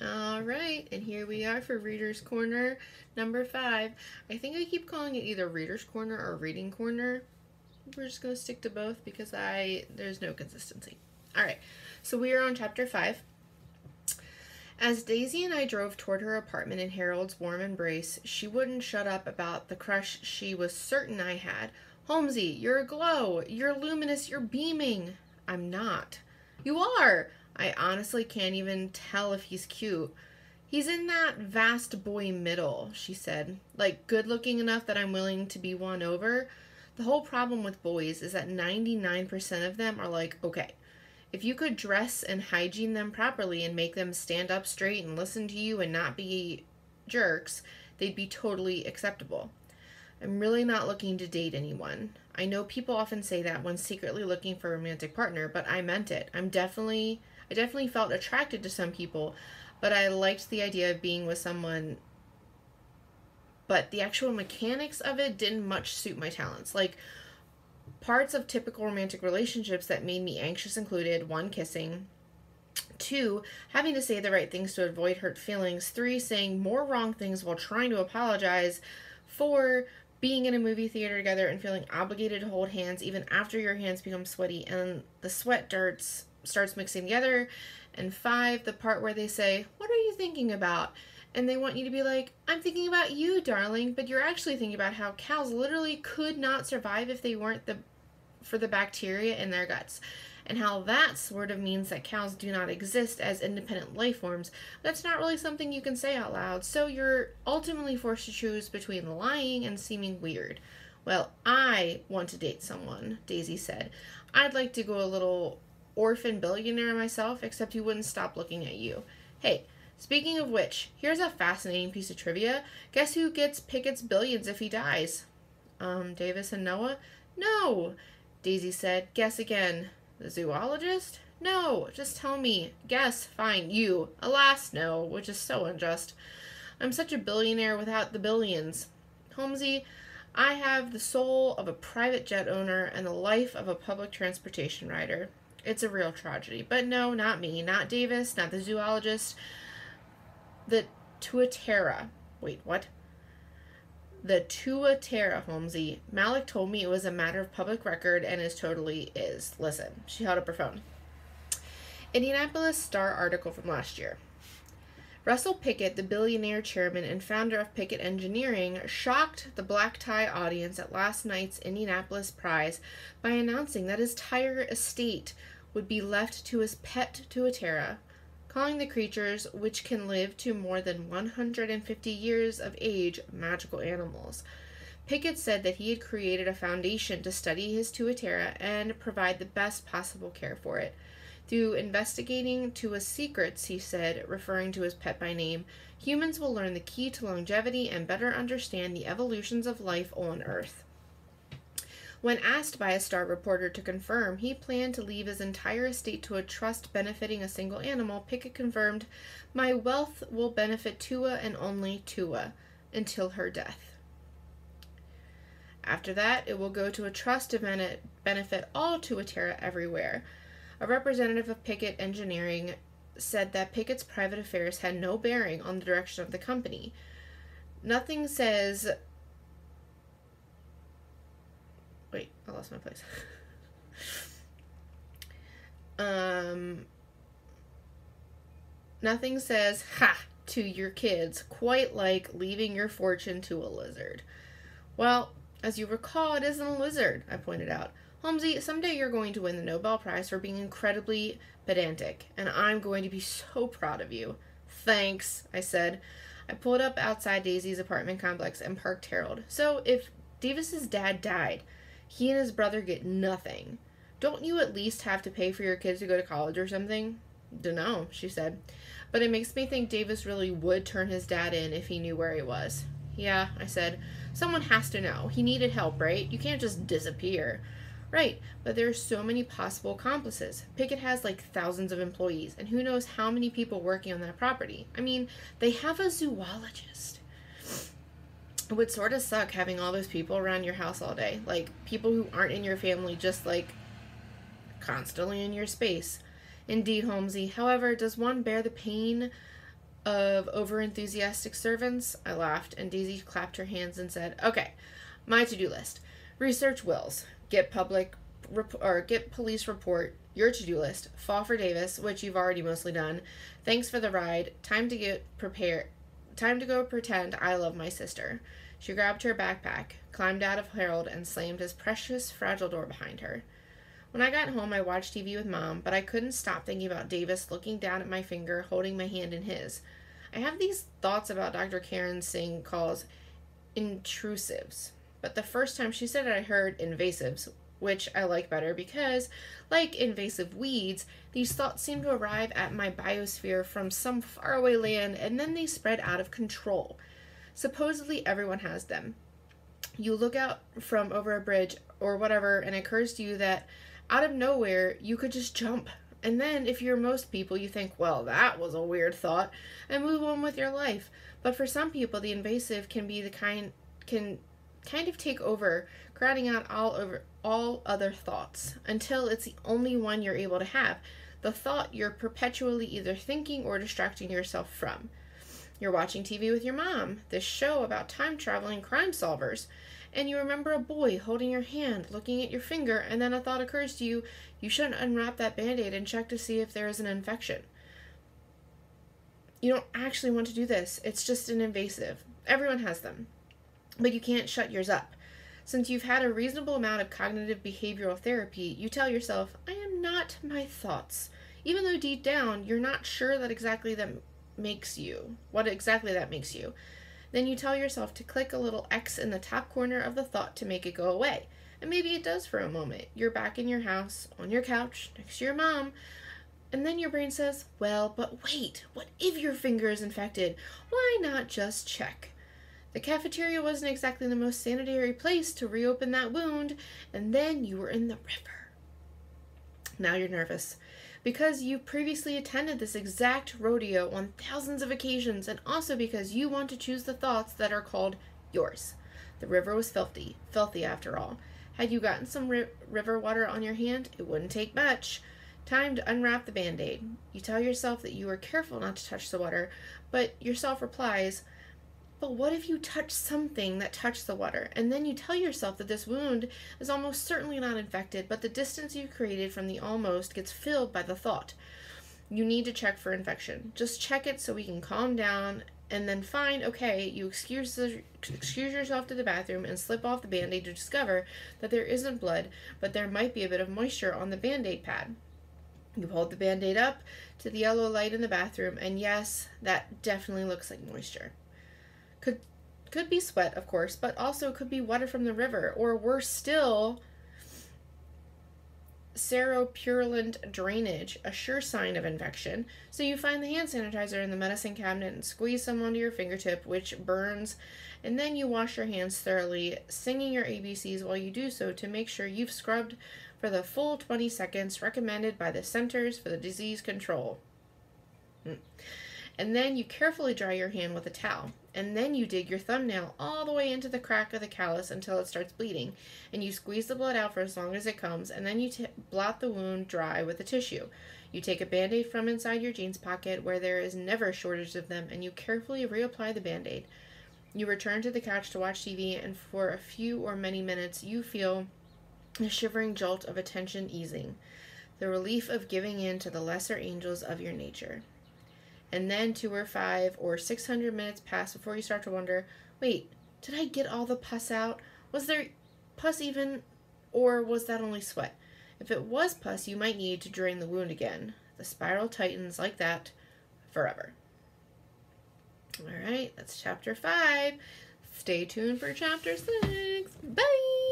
All right, and here we are for Reader's Corner number five. I think I keep calling it either Reader's Corner or Reading Corner. We're just going to stick to both because I there's no consistency. All right, so we are on chapter five. As Daisy and I drove toward her apartment in Harold's warm embrace, she wouldn't shut up about the crush she was certain I had. Holmesy, you're aglow. You're luminous. You're beaming. I'm not. You are. I honestly can't even tell if he's cute. He's in that vast boy middle, she said. Like, good looking enough that I'm willing to be won over. The whole problem with boys is that 99% of them are like, okay, if you could dress and hygiene them properly and make them stand up straight and listen to you and not be jerks, they'd be totally acceptable. I'm really not looking to date anyone. I know people often say that when secretly looking for a romantic partner, but I meant it. I'm definitely I definitely felt attracted to some people, but I liked the idea of being with someone. But the actual mechanics of it didn't much suit my talents. Like, parts of typical romantic relationships that made me anxious included one, kissing, two, having to say the right things to avoid hurt feelings, three, saying more wrong things while trying to apologize, four, being in a movie theater together and feeling obligated to hold hands even after your hands become sweaty and the sweat darts starts mixing together. And five, the part where they say, What are you thinking about? And they want you to be like, I'm thinking about you, darling, but you're actually thinking about how cows literally could not survive if they weren't the for the bacteria in their guts. And how that sort of means that cows do not exist as independent life forms. That's not really something you can say out loud, so you're ultimately forced to choose between lying and seeming weird. Well, I want to date someone, Daisy said. I'd like to go a little orphan billionaire myself, except he wouldn't stop looking at you. Hey, speaking of which, here's a fascinating piece of trivia. Guess who gets Pickett's billions if he dies? Um, Davis and Noah? No, Daisy said. Guess again. The zoologist? No, just tell me. Guess, fine, you. Alas, no, which is so unjust. I'm such a billionaire without the billions. Holmesy, I have the soul of a private jet owner and the life of a public transportation rider. It's a real tragedy. But no, not me, not Davis, not the zoologist. The Tuatara. Wait, what? The Tuatara, Holmesy. Malik told me it was a matter of public record and it totally is. Listen, she held up her phone. Indianapolis Star article from last year. Russell Pickett, the billionaire chairman and founder of Pickett Engineering, shocked the black tie audience at last night's Indianapolis Prize by announcing that his tire estate would be left to his pet Tuatara, calling the creatures, which can live to more than 150 years of age, magical animals. Pickett said that he had created a foundation to study his Tuatara and provide the best possible care for it. Through investigating Tua's secrets, he said, referring to his pet by name, humans will learn the key to longevity and better understand the evolutions of life on Earth. When asked by a star reporter to confirm he planned to leave his entire estate to a trust benefiting a single animal, Pickett confirmed, My wealth will benefit Tua and only Tua until her death. After that, it will go to a trust to benefit all Tuatara everywhere. A representative of Pickett Engineering said that Pickett's private affairs had no bearing on the direction of the company. Nothing says. Wait, I lost my place. um. Nothing says, ha, to your kids, quite like leaving your fortune to a lizard. Well, as you recall, it isn't a lizard, I pointed out. Holmesy, someday you're going to win the Nobel Prize for being incredibly pedantic, and I'm going to be so proud of you. Thanks, I said. I pulled up outside Daisy's apartment complex and parked Harold. So, if Davis's dad died, he and his brother get nothing. Don't you at least have to pay for your kids to go to college or something? Dunno, she said. But it makes me think Davis really would turn his dad in if he knew where he was. Yeah, I said. Someone has to know. He needed help, right? You can't just disappear. Right, but there are so many possible accomplices. Pickett has like thousands of employees, and who knows how many people working on that property. I mean, they have a zoologist. It would sort of suck having all those people around your house all day. Like, people who aren't in your family, just like constantly in your space. Indeed, Holmesy. However, does one bear the pain of overenthusiastic servants. I laughed, and Daisy clapped her hands and said, "Okay, my to-do list: research wills, get public or get police report, your to-do list, fall for Davis, which you've already mostly done. Thanks for the ride. Time to get prepared. Time to go pretend I love my sister." She grabbed her backpack, climbed out of Harold, and slammed his precious, fragile door behind her. When I got home, I watched TV with Mom, but I couldn't stop thinking about Davis looking down at my finger, holding my hand in his. I have these thoughts about Dr. Karen Singh calls intrusives, but the first time she said it, I heard invasives, which I like better because, like invasive weeds, these thoughts seem to arrive at my biosphere from some faraway land and then they spread out of control. Supposedly, everyone has them. You look out from over a bridge or whatever, and it occurs to you that out of nowhere, you could just jump. And then, if you're most people, you think, well, that was a weird thought, and move on with your life. But for some people, the invasive can be the kind, can kind of take over, crowding out all over all other thoughts until it's the only one you're able to have. The thought you're perpetually either thinking or distracting yourself from. You're watching TV with your mom, this show about time traveling crime solvers and you remember a boy holding your hand, looking at your finger, and then a thought occurs to you you shouldn't unwrap that band aid and check to see if there is an infection. You don't actually want to do this, it's just an invasive. Everyone has them. But you can't shut yours up. Since you've had a reasonable amount of cognitive behavioral therapy, you tell yourself, I am not my thoughts. Even though deep down you're not sure that exactly that makes you, what exactly that makes you. Then you tell yourself to click a little X in the top corner of the thought to make it go away. And maybe it does for a moment. You're back in your house, on your couch, next to your mom. And then your brain says, Well, but wait, what if your finger is infected? Why not just check? The cafeteria wasn't exactly the most sanitary place to reopen that wound, and then you were in the river. Now you're nervous because you previously attended this exact rodeo on thousands of occasions, and also because you want to choose the thoughts that are called yours. The river was filthy, filthy after all. Had you gotten some ri- river water on your hand, it wouldn't take much. Time to unwrap the band aid. You tell yourself that you are careful not to touch the water, but yourself replies, but what if you touch something that touched the water, and then you tell yourself that this wound is almost certainly not infected, but the distance you created from the almost gets filled by the thought? You need to check for infection. Just check it so we can calm down and then find okay, you excuse the, excuse yourself to the bathroom and slip off the band-aid to discover that there isn't blood, but there might be a bit of moisture on the band-aid pad. You hold the band-aid up to the yellow light in the bathroom, and yes, that definitely looks like moisture. Could could be sweat, of course, but also could be water from the river, or worse still, seropurulent drainage, a sure sign of infection. So you find the hand sanitizer in the medicine cabinet and squeeze some onto your fingertip, which burns, and then you wash your hands thoroughly, singing your ABCs while you do so to make sure you've scrubbed for the full 20 seconds recommended by the Centers for the Disease Control. Hmm. And then you carefully dry your hand with a towel. And then you dig your thumbnail all the way into the crack of the callus until it starts bleeding, and you squeeze the blood out for as long as it comes, and then you blot the wound dry with a tissue. You take a band aid from inside your jeans pocket, where there is never a shortage of them, and you carefully reapply the band aid. You return to the couch to watch TV, and for a few or many minutes, you feel a shivering jolt of attention easing, the relief of giving in to the lesser angels of your nature and then two or five or 600 minutes pass before you start to wonder wait, did I get all the pus out? Was there pus even, or was that only sweat? If it was pus, you might need to drain the wound again. The spiral tightens like that forever. All right, that's chapter five. Stay tuned for chapter six. Bye.